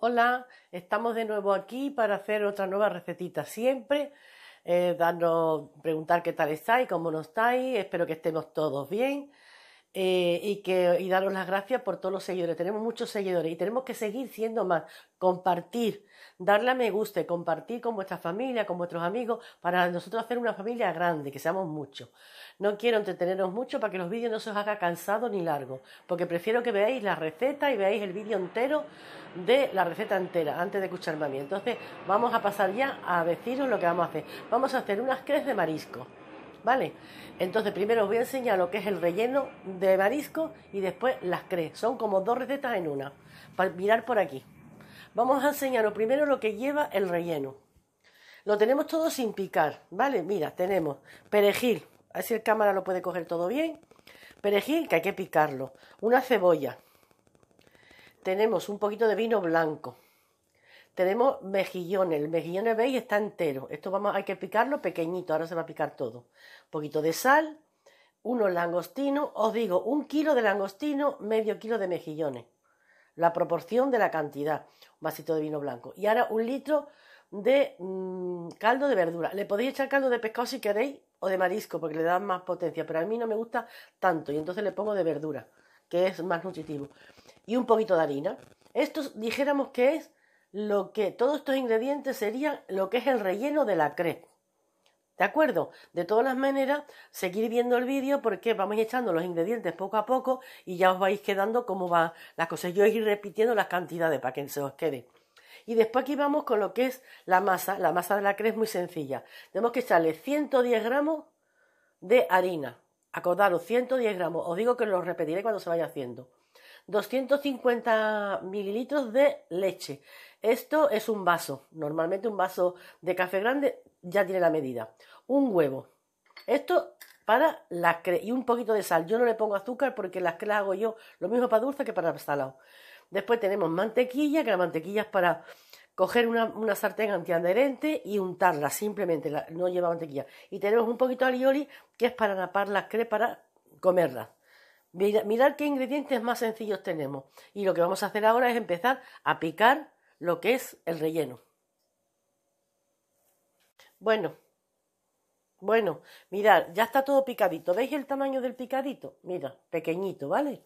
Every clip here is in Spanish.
Hola, estamos de nuevo aquí para hacer otra nueva recetita siempre. Eh, darnos, preguntar qué tal estáis, cómo no estáis, espero que estemos todos bien. Eh, y, que, y daros las gracias por todos los seguidores. Tenemos muchos seguidores y tenemos que seguir siendo más. Compartir, darle a me guste, compartir con vuestra familia, con vuestros amigos, para nosotros hacer una familia grande, que seamos muchos. No quiero entreteneros mucho para que los vídeos no se os haga cansado ni largo, porque prefiero que veáis la receta y veáis el vídeo entero de la receta entera antes de escucharme a mí. Entonces vamos a pasar ya a deciros lo que vamos a hacer. Vamos a hacer unas crees de marisco. ¿Vale? Entonces primero os voy a enseñar lo que es el relleno de marisco y después las crees. Son como dos recetas en una. Para mirar por aquí. Vamos a enseñaros primero lo que lleva el relleno. Lo tenemos todo sin picar, ¿vale? Mira, tenemos perejil, a ver si el cámara lo puede coger todo bien. Perejil, que hay que picarlo. Una cebolla. Tenemos un poquito de vino blanco. Tenemos mejillones. El mejillón, veis, está entero. Esto vamos, hay que picarlo pequeñito. Ahora se va a picar todo. Un poquito de sal. Unos langostinos. Os digo, un kilo de langostino, medio kilo de mejillones. La proporción de la cantidad. Un vasito de vino blanco. Y ahora un litro de mm, caldo de verdura. Le podéis echar caldo de pescado si queréis o de marisco porque le da más potencia, pero a mí no me gusta tanto y entonces le pongo de verdura, que es más nutritivo. Y un poquito de harina. Esto dijéramos que es lo que todos estos ingredientes serían lo que es el relleno de la crepe. ¿De acuerdo? De todas las maneras, seguir viendo el vídeo porque vamos echando los ingredientes poco a poco y ya os vais quedando cómo va las cosas. Yo ir repitiendo las cantidades para que se os quede. Y después aquí vamos con lo que es la masa. La masa de la crepe es muy sencilla. Tenemos que echarle 110 gramos de harina. Acordaros, 110 gramos. Os digo que lo repetiré cuando se vaya haciendo. 250 mililitros de leche. Esto es un vaso. Normalmente un vaso de café grande ya tiene la medida. Un huevo. Esto para las cre y un poquito de sal. Yo no le pongo azúcar porque las creas hago yo lo mismo para dulce que para salado. Después tenemos mantequilla, que la mantequilla es para coger una, una sartén antiadherente y untarla, simplemente, no lleva mantequilla. Y tenemos un poquito de alioli, que es para napar las crees para comerlas. Mirad qué ingredientes más sencillos tenemos. Y lo que vamos a hacer ahora es empezar a picar lo que es el relleno. Bueno, bueno, mirad, ya está todo picadito. ¿Veis el tamaño del picadito? Mira, pequeñito, ¿vale?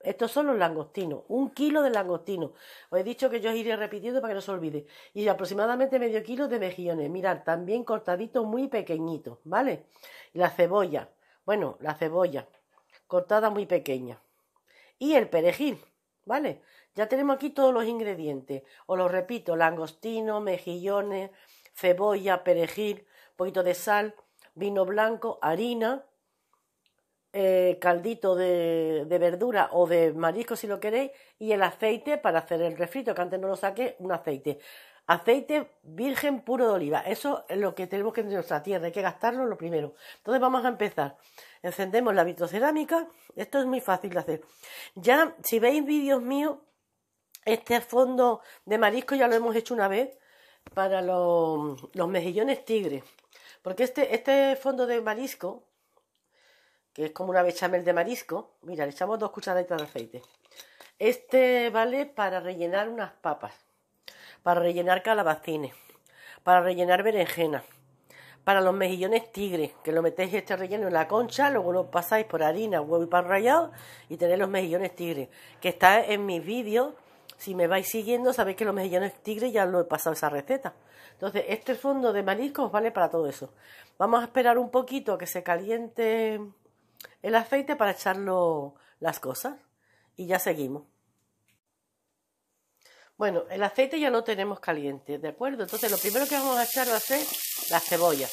Estos son los langostinos, un kilo de langostinos. Os he dicho que yo os iré repitiendo para que no se olvide. Y aproximadamente medio kilo de mejillones. Mirad, también cortaditos muy pequeñitos, ¿vale? La cebolla, bueno, la cebolla, cortada muy pequeña. Y el perejil, ¿vale? Ya tenemos aquí todos los ingredientes. Os lo repito, langostino, mejillones, cebolla, perejil, poquito de sal, vino blanco, harina, eh, caldito de, de, verdura o de marisco si lo queréis y el aceite para hacer el refrito, que antes no lo saqué, un aceite. Aceite virgen puro de oliva. Eso es lo que tenemos que en nuestra tierra, hay que gastarlo lo primero. Entonces vamos a empezar. Encendemos la vitrocerámica. Esto es muy fácil de hacer. Ya, si veis vídeos míos, este fondo de marisco ya lo hemos hecho una vez para los, mejillones tigres. Porque este, este fondo de marisco, que es como una bechamel de marisco, mira, le echamos dos cucharaditas de aceite. Este vale para rellenar unas papas para rellenar calabacines, para rellenar berenjena, para los mejillones tigres, que lo metéis este relleno en la concha, luego lo pasáis por harina, huevo y pan rallado y tenéis los mejillones tigres, que está en mis vídeos. Si me vais siguiendo, sabéis que los mejillones tigres ya lo he pasado esa receta. Entonces, este fondo de mariscos vale para todo eso. Vamos a esperar un poquito a que se caliente el aceite para echarlo las cosas y ya seguimos. Bueno, el aceite ya lo tenemos caliente, ¿de acuerdo? Entonces lo primero que vamos a echar va a ser la cebolla.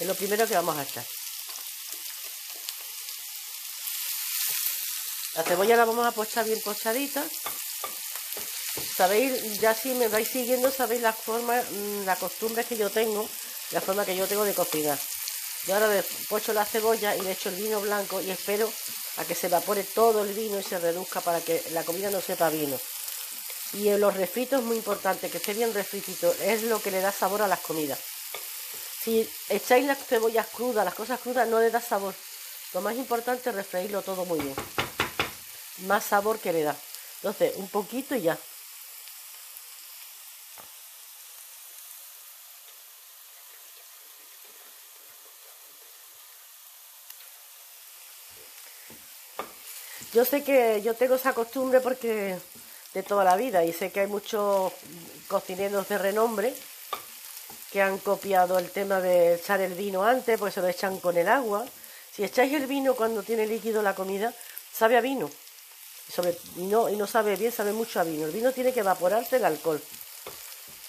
Es lo primero que vamos a echar. La cebolla la vamos a pochar bien pochadita. Sabéis, ya si me vais siguiendo, sabéis la forma, mm, la costumbre que yo tengo, la forma que yo tengo de cocinar. Yo ahora pocho la cebolla y le echo el vino blanco y espero a que se evapore todo el vino y se reduzca para que la comida no sepa vino. Y en los refritos es muy importante, que esté bien refritito, es lo que le da sabor a las comidas. Si echáis las cebollas crudas, las cosas crudas, no le da sabor. Lo más importante es refreírlo todo muy bien. Más sabor que le da. Entonces, un poquito y ya. Yo sé que yo tengo esa costumbre porque de toda la vida y sé que hay muchos cocineros de renombre que han copiado el tema de echar el vino antes, pues se lo echan con el agua. Si echáis el vino cuando tiene líquido la comida, sabe a vino. Y, no, y no sabe bien, sabe mucho a vino. El vino tiene que evaporarse el alcohol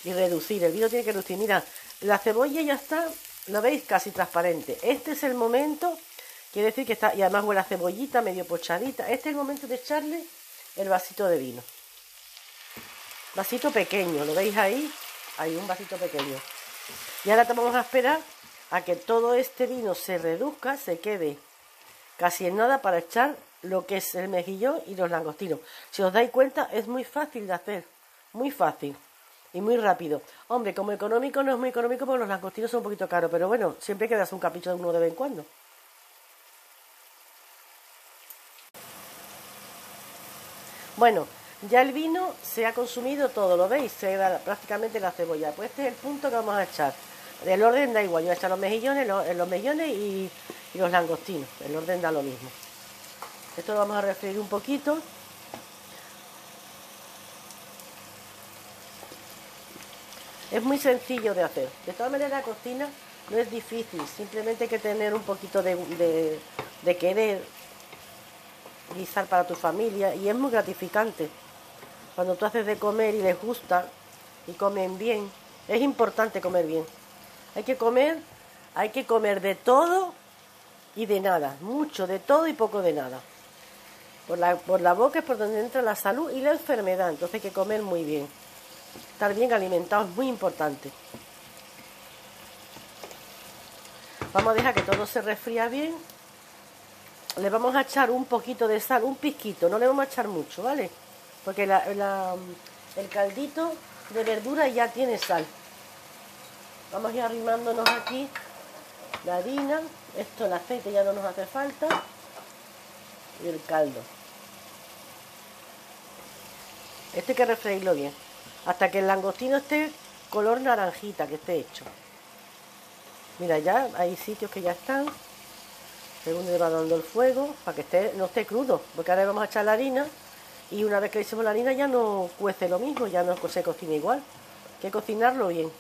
y reducir. El vino tiene que reducir. Mira, la cebolla ya está, lo veis, casi transparente. Este es el momento, quiere decir que está, y además huele a cebollita, medio pochadita. Este es el momento de echarle el vasito de vino. Vasito pequeño, ¿lo veis ahí? Hay un vasito pequeño. Y ahora vamos a esperar a que todo este vino se reduzca, se quede casi en nada para echar lo que es el mejillón y los langostinos. Si os dais cuenta, es muy fácil de hacer, muy fácil y muy rápido. Hombre, como económico no es muy económico porque los langostinos son un poquito caros, pero bueno, siempre quedas un capricho de uno de vez en cuando. Bueno, ya el vino se ha consumido todo, ¿lo veis? Se da prácticamente la cebolla. Pues este es el punto que vamos a echar. El orden da igual, yo voy a echar los mejillones, los, los mejillones y, los langostinos. El orden da lo mismo. Esto lo vamos a refreír un poquito. Es muy sencillo de hacer. De todas maneras la cocina no es difícil, simplemente hay que tener un poquito de querer guisar para tu familia y es muy gratificante cuando tú haces de comer y les gusta y comen bien, es importante comer bien. Hay que comer, hay que comer de todo y de nada, mucho de todo y poco de nada. Por la, por la boca es por donde entra la salud y la enfermedad, entonces hay que comer muy bien. Estar bien alimentado es muy importante. Vamos a dejar que todo se resfría bien. Le vamos a echar un poquito de sal, un pizquito, no le vamos a echar mucho, ¿vale? porque el caldito de verdura ya tiene sal. Vamos a ir arrimándonos aquí la harina, esto el aceite ya no nos hace falta y el caldo. Este hay que refreírlo bien, hasta que el langostino esté color naranjita, que esté hecho. Mira, ya hay sitios que ya están, según le va dando el fuego, para que esté, no esté crudo, porque ahora vamos a echar la harina y una vez que hicimos la harina ya no cuece lo mismo, ya no se cocina igual. Hay que cocinarlo bien.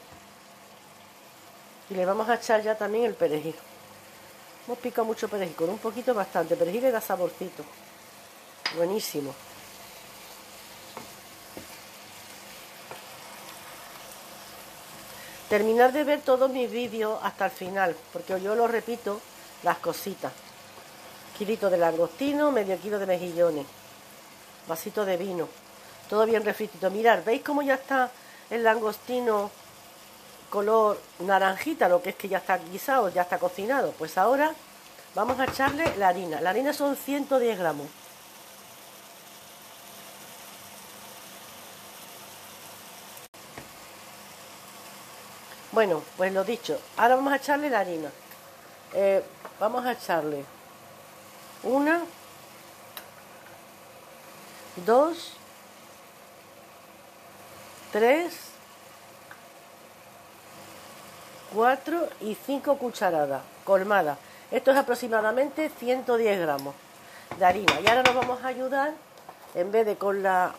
Y le vamos a echar ya también el perejil. Hemos picado mucho perejil, con un poquito bastante. Perejil le da saborcito. Buenísimo. Terminar de ver todos mis vídeos hasta el final, porque yo lo repito, las cositas. Kilito de langostino, medio kilo de mejillones vasito de vino, todo bien refritito. Mirad, ¿veis cómo ya está el langostino color naranjita, lo que es que ya está guisado, ya está cocinado? Pues ahora vamos a echarle la harina. La harina son 110 gramos. Bueno, pues lo dicho, ahora vamos a echarle la harina. Eh, vamos a echarle una, dos, tres, cuatro y cinco cucharadas colmadas. Esto es aproximadamente 110 gramos de harina. Y ahora nos vamos a ayudar, en vez de con la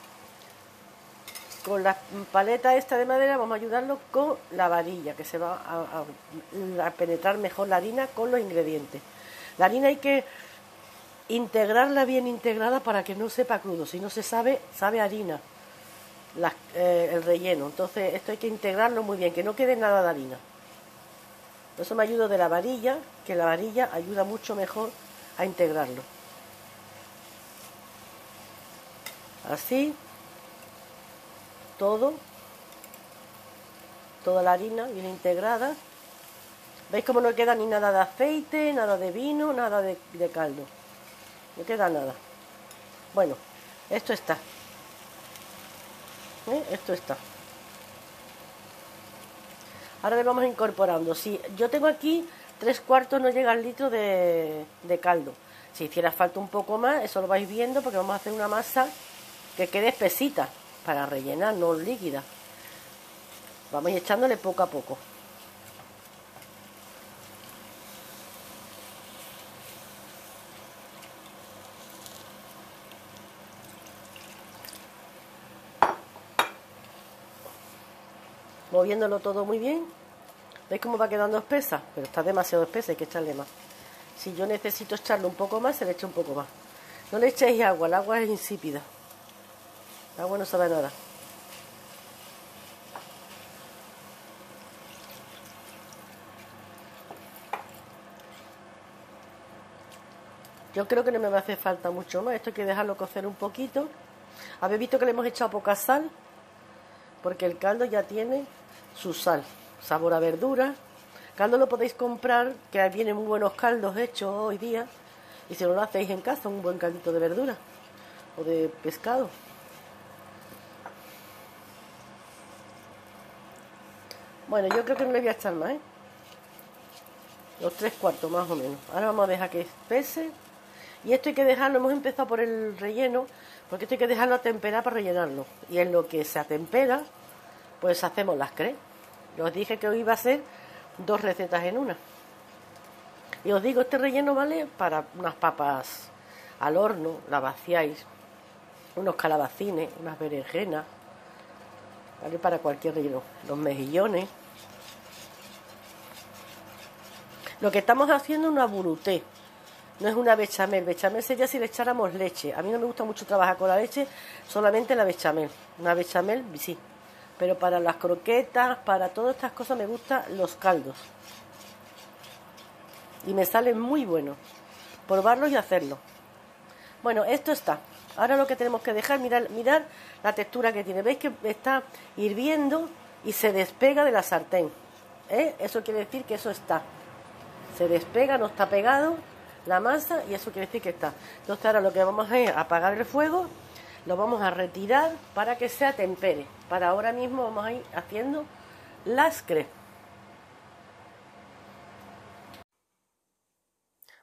con la paleta esta de madera, vamos a ayudarlo con la varilla, que se va a, penetrar mejor la harina con los ingredientes. La harina hay que integrarla bien integrada para que no sepa crudo. Si no se sabe, sabe harina eh, el relleno. Entonces esto hay que integrarlo muy bien, que no quede nada de harina. Eso me ayuda de la varilla, que la varilla ayuda mucho mejor a integrarlo. Así, todo, toda la harina bien integrada. ¿Veis cómo no queda ni nada de aceite, nada de vino, nada de caldo? no queda nada bueno esto está ¿Eh? esto está ahora le vamos incorporando si yo tengo aquí tres cuartos no llega al litro de, caldo si hiciera falta un poco más eso lo vais viendo porque vamos a hacer una masa que quede espesita para rellenar, no líquida. Vamos echándole poco a poco. moviéndolo todo muy bien. ¿Veis cómo va quedando espesa? Pero está demasiado espesa, hay que echarle más. Si yo necesito echarle un poco más, se le echa un poco más. No le echéis agua, el agua es insípida. El agua no sabe nada. Yo creo que no me va a hacer falta mucho más. Esto hay que dejarlo cocer un poquito. Habéis visto que le hemos echado poca sal, porque el caldo ya tiene su sal, sabor a verdura. Caldo lo podéis comprar, que vienen muy buenos caldos hechos hoy día. Y si no lo hacéis en casa, un buen caldito de verdura o de pescado. Bueno, yo creo que no le voy a echar más, ¿eh? Los tres cuartos más o menos. Ahora vamos a dejar que espese. Y esto hay que dejarlo, hemos empezado por el relleno, porque esto hay que dejarlo a temperar para rellenarlo. Y en lo que se atempera, pues hacemos las crees. Yo os dije que hoy iba a ser dos recetas en una. Y os digo, este relleno vale para unas papas al horno, la vaciáis, unos calabacines, unas berenjenas, vale para cualquier relleno, los mejillones. Lo que estamos haciendo es una buruté, no es una bechamel. Bechamel sería si le echáramos leche. A mí no me gusta mucho trabajar con la leche, solamente la bechamel. Una bechamel, sí, pero para las croquetas, para todas estas cosas me gustan los caldos. Y me salen muy buenos. Probarlos y hacerlo. Bueno, esto está. Ahora lo que tenemos que dejar, mirar, mirar la textura que tiene. ¿Veis que está hirviendo y se despega de la sartén? ¿Eh? Eso quiere decir que eso está. Se despega, no está pegado la masa y eso quiere decir que está. Entonces ahora lo que vamos a hacer es apagar el fuego lo vamos a retirar para que se atempere. Para ahora mismo vamos a ir haciendo las crepes.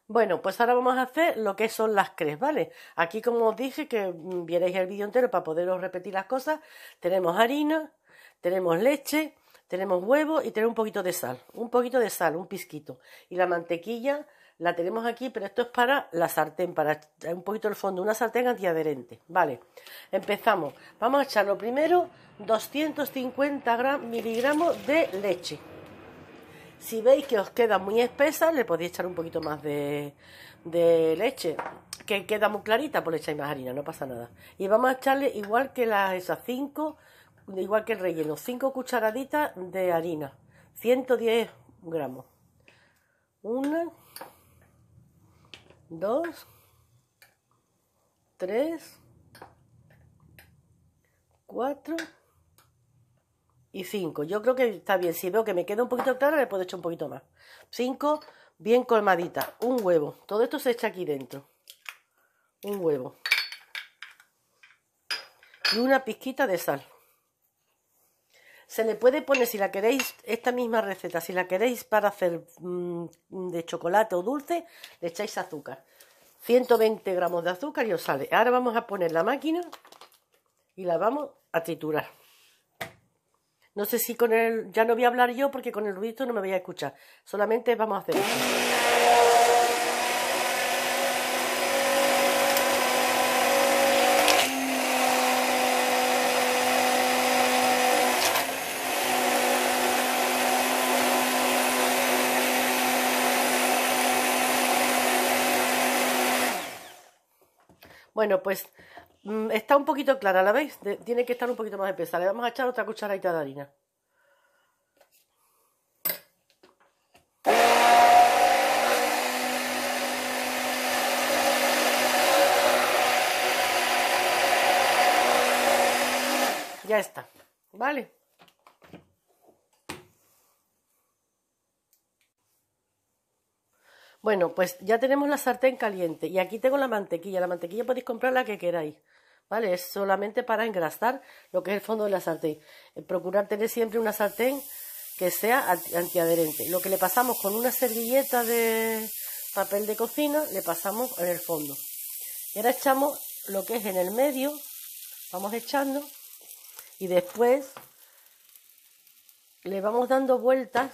Bueno, pues ahora vamos a hacer lo que son las crepes, ¿vale? Aquí, como os dije, que vierais el vídeo entero para poderos repetir las cosas, tenemos harina, tenemos leche, tenemos huevo y tenemos un poquito de sal. Un poquito de sal, un pizquito. Y la mantequilla la tenemos aquí, pero esto es para la sartén, para un poquito el fondo, una sartén antiadherente. Vale, empezamos. Vamos a echarlo primero 250 miligramos de leche. Si veis que os queda muy espesa, le podéis echar un poquito más de, leche. Que queda muy clarita, pues le echáis más harina, no pasa nada. Y vamos a echarle igual que las esas 5, igual que el relleno, 5 cucharaditas de harina, 110 gramos. Una, dos, tres, cuatro y cinco. Yo creo que está bien. Si veo que me queda un poquito clara, le puedo echar un poquito más. Cinco, bien colmadita. Un huevo. Todo esto se echa aquí dentro. Un huevo. Y una pizquita de sal. Se le puede poner, si la queréis, esta misma receta, si la queréis para hacer mm, de chocolate o dulce, le echáis azúcar. 120 gramos de azúcar y os sale. Ahora vamos a poner la máquina y la vamos a triturar. No sé si con el... Ya no voy a hablar yo porque con el ruido no me voy a escuchar. Solamente vamos a hacer Bueno, pues mm, está un poquito clara, ¿la veis? tiene que estar un poquito más espesa. Le vamos a echar otra cucharadita de harina. Ya está, ¿vale? Bueno, pues ya tenemos la sartén caliente y aquí tengo la mantequilla. La mantequilla podéis comprar la que queráis, ¿vale? Es solamente para engrasar lo que es el fondo de la sartén. Eh, procurar tener siempre una sartén que sea antiadherente. Lo que le pasamos con una servilleta de papel de cocina, le pasamos en el fondo. Y ahora echamos lo que es en el medio vamos echando y después le vamos dando vueltas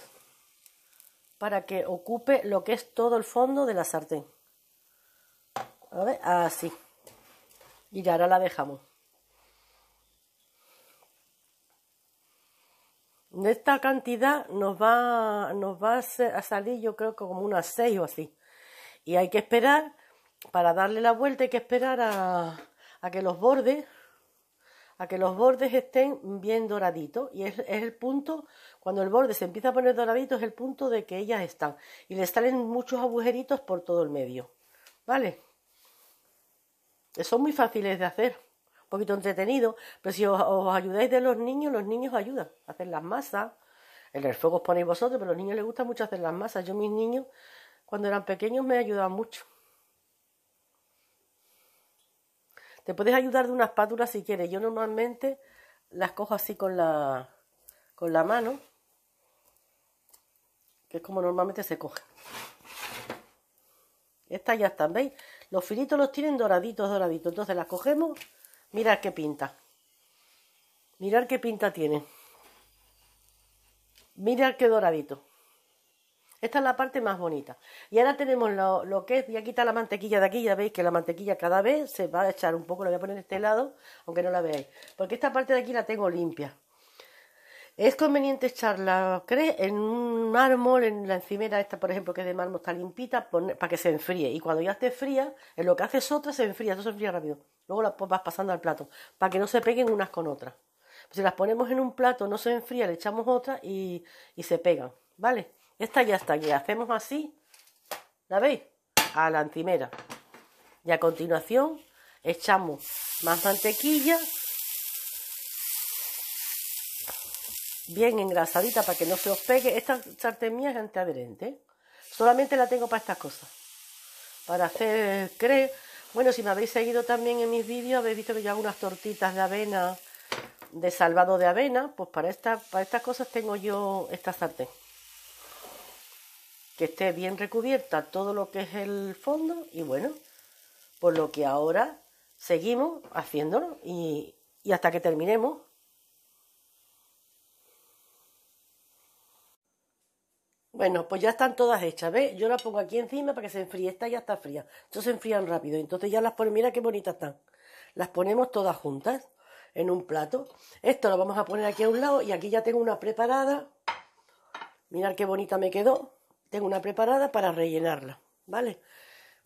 para que ocupe lo que es todo el fondo de la sartén. A ver, así. Y ahora la dejamos. De esta cantidad nos va, nos va a salir yo creo que como unas 6 o así. Y hay que esperar, para darle la vuelta hay que esperar a, a que los bordes a que los bordes estén bien doraditos y es, es, el punto, cuando el borde se empieza a poner doradito es el punto de que ellas están y le salen muchos agujeritos por todo el medio, ¿vale? Son muy fáciles de hacer, un poquito entretenido, pero si os, ayudáis de los niños, los niños ayudan a hacer las masas, en el fuego os ponéis vosotros, pero a los niños les gusta mucho hacer las masas, yo mis niños cuando eran pequeños me ayudaban mucho. Te puedes ayudar de una espátula si quieres. Yo normalmente las cojo así con la, con la mano, que es como normalmente se coge. Estas ya están, ¿veis? Los filitos los tienen doraditos, doraditos. Entonces las cogemos, mirad qué pinta. Mirad qué pinta tiene. Mirad qué doradito. Esta es la parte más bonita. Y ahora tenemos lo, que es, voy a quitar la mantequilla de aquí, ya veis que la mantequilla cada vez se va a echar un poco, la voy a poner en este lado, aunque no la veáis, porque esta parte de aquí la tengo limpia. Es conveniente echarla en un mármol, en la encimera esta, por ejemplo, que es de mármol, está limpita, para que se enfríe. Y cuando ya esté fría, en lo que haces otra se enfría, todo se enfría rápido. Luego la vas pasando al plato, para que no se peguen unas con otras. si las ponemos en un plato, no se enfría, le echamos otra y, y se pegan, ¿vale? Esta ya está aquí. Hacemos así, ¿la veis? A la encimera. Y a continuación echamos más mantequilla. Bien engrasadita para que no se os pegue. Esta sartén mía es antiadherente. Solamente la tengo para estas cosas. Para hacer creo. Bueno, si me habéis seguido también en mis vídeos, habéis visto que yo hago unas tortitas de avena, de salvado de avena. Pues para, esta, para estas cosas tengo yo esta sartén que esté bien recubierta todo lo que es el fondo y bueno, por lo que ahora seguimos haciéndolo y, y hasta que terminemos. Bueno, pues ya están todas hechas, ¿ves? Yo la pongo aquí encima para que se enfríe. Esta ya está fría. Entonces se enfrían rápido. Entonces ya las ponemos, mira qué bonitas están. Las ponemos todas juntas en un plato. Esto lo vamos a poner aquí a un lado y aquí ya tengo una preparada. Mirad qué bonita me quedó tengo una preparada para rellenarla, ¿vale?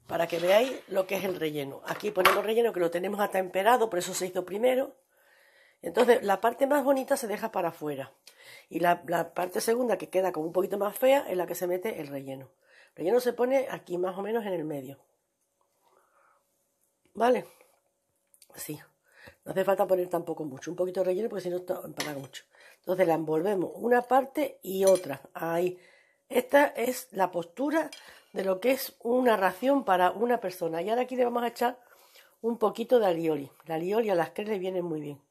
Para que veáis lo que es el relleno. Aquí ponemos relleno que lo tenemos atemperado, por eso se hizo primero. Entonces, la parte más bonita se deja para afuera. Y la, parte segunda, que queda como un poquito más fea, es la que se mete el relleno. El relleno se pone aquí más o menos en el medio. ¿Vale? Así. No hace falta poner tampoco mucho. Un poquito de relleno porque si no empalaga mucho. Entonces la envolvemos una parte y otra. Ahí esta es la postura de lo que es una ración para una persona. Y ahora aquí le vamos a echar un poquito de alioli. La alioli a las que le viene muy bien.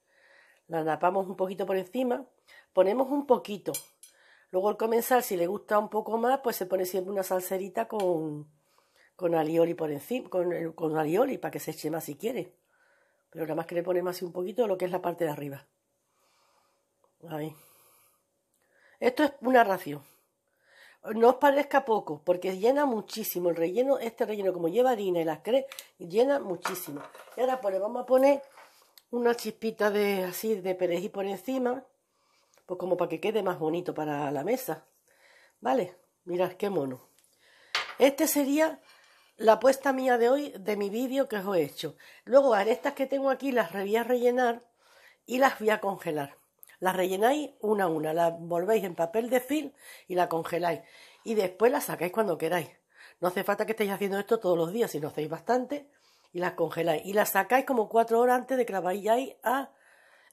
La napamos un poquito por encima. Ponemos un poquito. Luego al comenzar, si le gusta un poco más, pues se pone siempre una salserita con, con alioli por encima, con, con alioli para que se eche más si quiere. Pero nada más que le ponemos así un poquito lo que es la parte de arriba. Ahí. Esto es una ración no os parezca poco, porque llena muchísimo. El relleno, este relleno, como lleva harina y las crees, llena muchísimo. Y ahora pues le vamos a poner una chispita de así de perejil por encima, pues como para que quede más bonito para la mesa. ¿Vale? Mirad qué mono. Este sería la puesta mía de hoy de mi vídeo que os he hecho. Luego a estas que tengo aquí las voy a rellenar y las voy a congelar. La rellenáis una a una, la volvéis en papel de film y la congeláis. Y después la sacáis cuando queráis. No hace falta que estéis haciendo esto todos los días, si no hacéis bastante, y las congeláis. Y las sacáis como cuatro horas antes de que la vayáis a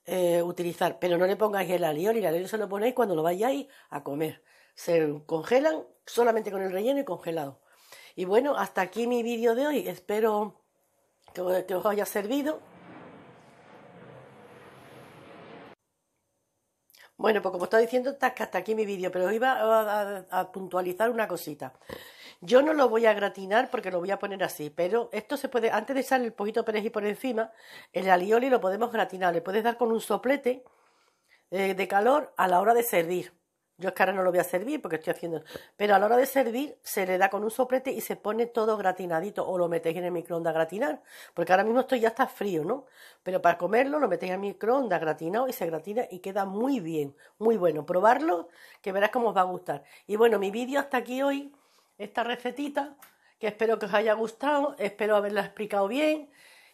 eh, utilizar. Pero no le pongáis el alioli, el alioli se lo ponéis cuando lo vayáis a comer. Se congelan solamente con el relleno y congelado. Y bueno, hasta aquí mi vídeo de hoy. Espero que os haya servido. Bueno, pues como estaba diciendo, hasta aquí mi vídeo, pero iba a, puntualizar una cosita. Yo no lo voy a gratinar porque lo voy a poner así, pero esto se puede, antes de echarle el poquito perejil por encima, el alioli lo podemos gratinar, le puedes dar con un soplete eh, de calor a la hora de servir. Yo es que ahora no lo voy a servir porque estoy haciendo. Pero a la hora de servir se le da con un soplete y se pone todo gratinadito. O lo metéis en el microondas a gratinar. Porque ahora mismo esto ya está frío, ¿no? Pero para comerlo lo metéis en el microondas gratinado y se gratina y queda muy bien. Muy bueno. Probarlo que verás cómo os va a gustar. Y bueno, mi vídeo hasta aquí hoy. Esta recetita que espero que os haya gustado. Espero haberla explicado bien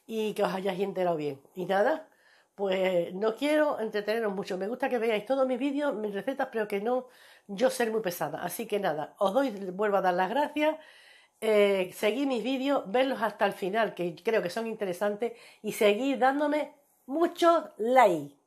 y que os hayáis enterado bien. Y nada, pues no quiero entreteneros mucho. Me gusta que veáis todos mis vídeos, mis recetas, pero que no yo ser muy pesada. Así que nada, os doy, vuelvo a dar las gracias. Eh, seguid mis vídeos, verlos hasta el final, que creo que son interesantes, y seguid dándome muchos likes.